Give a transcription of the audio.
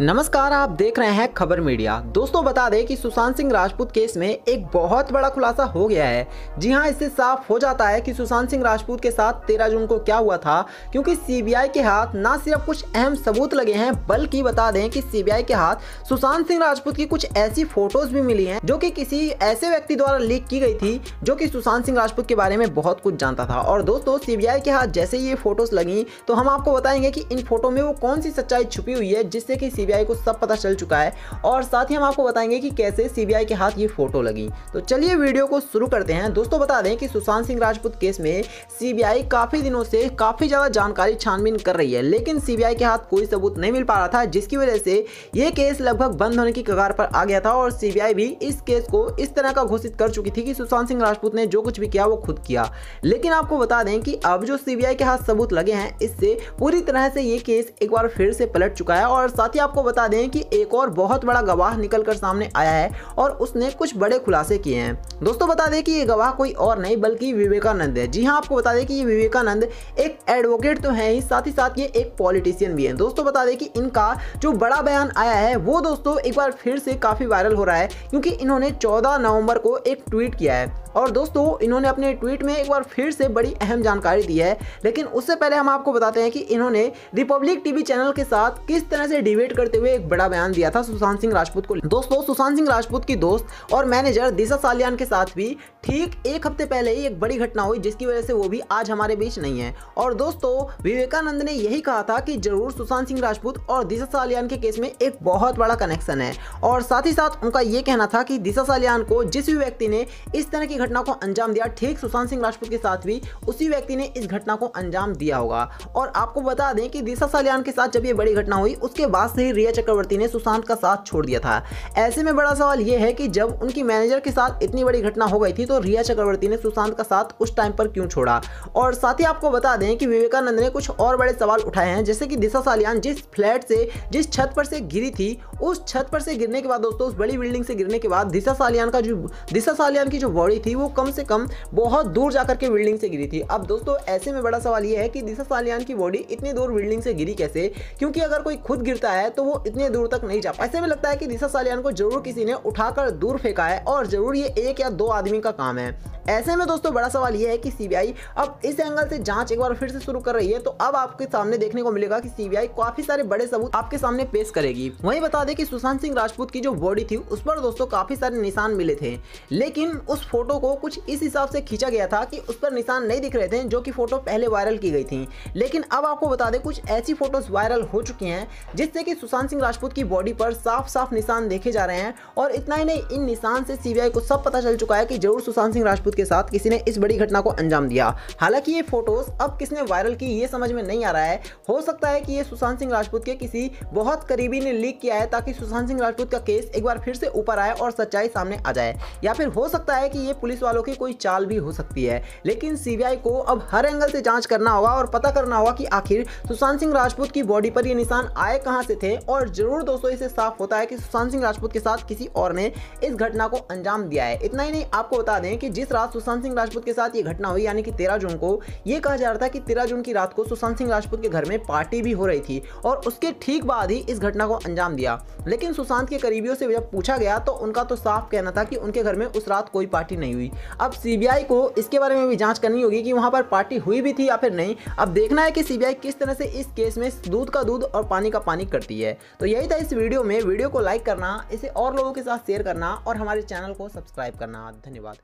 नमस्कार, आप देख रहे हैं खबर मीडिया। दोस्तों, बता दें कि सुशांत सिंह राजपूत केस में एक बहुत बड़ा खुलासा हो गया है। जी हाँ, इससे साफ़ हो जाता है कि सुशांत सिंह राजपूत के साथ 13 जून को क्या हुआ था, क्योंकि सीबीआई के हाथ ना सिर्फ़ कुछ अहम सबूत लगे हैं, बल्कि बता दें कि सीबीआई के हाथ सुशांत सिंह राजपूत की कुछ ऐसी फ़ोटोज़ भी मिली है, जो की कि किसी ऐसे व्यक्ति द्वारा लीक की गई थी, जो की सुशांत सिंह राजपूत के बारे में बहुत कुछ जानता था। और दोस्तों, सीबीआई के हाथ जैसे ये फ़ोटोज़ लगी तो हम आपको बताएँगे की इन फ़ोटो में वो कौन सी सच्चाई छुपी हुई है, जिससे कि सीबीआई को सब पता चल चुका है और साथ ही हम आपको बताएँगे कि कैसे सीबीआई के हाथ ये फ़ोटो लगी। तो चलिए वीडियो को शुरू करते हैं। दोस्तों, बता दें कि सुशांत सिंह राजपूत केस में सीबीआई काफ़ी दिनों से काफ़ी ज़्यादा जानकारी छानबीन कर रही है, लेकिन सीबीआई के हाथ कोई सबूत नहीं मिल पा रहा था, जिसकी वजह से ये केस लगभग बंद होने की कगार पर आ गया था और सीबीआई भी इस केस को इस तरह का घोषित कर चुकी थी कि सुशांत सिंह राजपूत ने जो कुछ भी किया वो खुद किया। लेकिन आपको बता दें कि अब जो सीबीआई के हाथ सबूत लगे हैं, इससे पूरी तरह से ये केस एक बार फिर से पलट चुका है और साथ ही आपको बता दें कि एक और बहुत बड़ा गवाह निकल कर सामने आया है और उसने कुछ बड़े खुलासे किए हैं। दोस्तों, बता दें कि ये गवाह कोई और नहीं, बल्कि विवेकानंद है। जी हाँ आपको बता दें कि ये विवेकानंद एक एडवोकेट तो है ही, साथ ही साथ ये एक पॉलिटिशियन भी है। दोस्तों, बता दें कि इनका जो बड़ा बयान आया है, वो दोस्तों एक बार फिर से काफ़ी वायरल हो रहा है, क्योंकि इन्होंने चौदह नवंबर को एक ट्वीट किया है। और दोस्तों, इन्होंने अपने ट्वीट में एक बार फिर से बड़ी अहम जानकारी दी है। लेकिन उससे पहले हम आपको बताते हैं कि इन्होंने रिपब्लिक टीवी चैनल के साथ किस तरह से डिबेट करते हुए एक बड़ा बयान दिया था सुशांत सिंह राजपूत को। दोस्तों, सुशांत सिंह राजपूत की दोस्त और मैनेजर दिशा सालियान के साथ भी ठीक एक हफ़्ते पहले ही एक बड़ी घटना हुई, जिसकी वजह से वो भी आज हमारे बीच नहीं है। और दोस्तों, विवेकानंद ने यही कहा था कि ज़रूर सुशांत सिंह राजपूत और दिशा सालियान के केस में एक बहुत बड़ा कनेक्शन है। और साथ ही साथ उनका ये कहना था कि दिशा सालियान को जिस भी व्यक्ति ने इस तरह की घटना को अंजाम दिया। ठीक सुशांत सिंह राजपूत के साथ भी उसी व्यक्ति ने इस घटना को अंजाम दिया होगा। और आपको बता दें कि दिशा सालियान के साथ जब ये बड़ी घटना हुई, उसके बाद से ही रिया चक्रवर्ती ने सुशांत का साथ छोड़ दिया था। ऐसे में बड़ा सवाल यह है कि जब उनकी मैनेजर के साथ इतनी बड़ी घटना हो गई थी तो रिया चक्रवर्ती ने सुशांत का साथ उस टाइम पर क्यों छोड़ा? और साथ ही आपको बता दें कि विवेकानंद ने कुछ और बड़े सवाल उठाए हैं, जैसे कि दिशा सालियान जिस फ्लैट से, जिस छत पर से गिरी थी, उस छत पर से गिरने के बाद दोस्तों, उस बड़ी बिल्डिंग से गिरने के बाद दिशा सालियान का जो दिशा सालियान की जो बॉडी थी वो कम से कम बहुत दूर जाकर के बिल्डिंग से गिरी थी। अब दोस्तों, ऐसे में बड़ा सवाल ये है कि दिशा सालियान की बॉडी इतनी दूर बिल्डिंग से गिरी कैसे? क्योंकि अगर कोई खुद गिरता है तो वो इतने दूर तक नहीं जा ऐसे में लगता है कि दिशा सालियान को ज़रूर किसी ने उठाकर दूर फेंका है और ज़रूर ये एक या दो आदमी का काम है। ऐसे में दोस्तों, बड़ा सवाल यह है कि सीबीआई अब इस एंगल से जाँच एक बार फिर से शुरू कर रही है तो अब आपके सामने देखने को मिलेगा कि सीबीआई काफ़ी सारे बड़े सबूत आपके सामने पेश करेगी। वहीं बता दें कि सुशांत सिंह राजपूत की जो बॉडी थी, उस पर दोस्तों काफ़ी सारे निशान मिले थे, लेकिन उस फ़ोटो को कुछ इस हिसाब से खींचा गया था कि उस पर निशान नहीं दिख रहे थे, जो कि फ़ोटो पहले वायरल की गई थी। लेकिन अब आपको बता दें, कुछ ऐसी फ़ोटोज़ वायरल हो चुकी हैं, जिससे कि सुशांत सिंह राजपूत की बॉडी पर साफ़ साफ़ निशान देखे जा रहे हैं और इतना ही नहीं, इन निशान से सीबीआई को सब पता चल चुका है कि ज़रूर सुशांत सिंह राजपूत के साथ किसी ने इस बड़ी घटना को अंजाम दिया। हालाँकि ये फ़ोटोज़ अब किसने वायरल की, ये समझ में नहीं आ रहा है। हो सकता है कि ये सुशांत सिंह राजपूत के किसी बहुत करीबी ने लीक किया है, ताकि सुशांत सिंह राजपूत का केस एक बार फिर से ऊपर आए और सच्चाई सामने आ जाए। या फिर हो सकता है कि ये पुलिस वालों की कोई चाल भी हो सकती है। लेकिन सीबीआई को अब हर एंगल से जाँच करना होगा और पता करना होगा कि आखिर सुशांत सिंह राजपूत की बॉडी पर ये निशान आए कहाँ से थे। और ज़रूर दोस्तों, इसे साफ़ होता है कि सुशांत सिंह राजपूत के साथ किसी और ने इस घटना को अंजाम दिया है। इतना ही नहीं, आपको बता दें कि जिस रात सुशांत सिंह राजपूत के साथ ये घटना हुई, यानी कि तेरह जून को, ये कहा जा रहा था कि तेरह जून की रात को सुशांत सिंह राजपूत के घर में पार्टी भी हो रही थी और उसके ठीक बाद ही इस घटना को अंजाम दिया। लेकिन सुशांत के करीबियों से जब पूछा गया तो उनका तो साफ़ कहना था कि उनके घर में उस रात कोई पार्टी नहीं हुई। अब सीबीआई को इसके बारे में भी जाँच करनी होगी कि वहाँ पर पार्टी हुई भी थी या फिर नहीं। अब देखना है कि सीबीआई किस तरह से इस केस में दूध का दूध और पानी का पानी करती है। तो यही था इस वीडियो में। वीडियो को लाइक करना, इसे और लोगों के साथ शेयर करना और हमारे चैनल को सब्सक्राइब करना। धन्यवाद।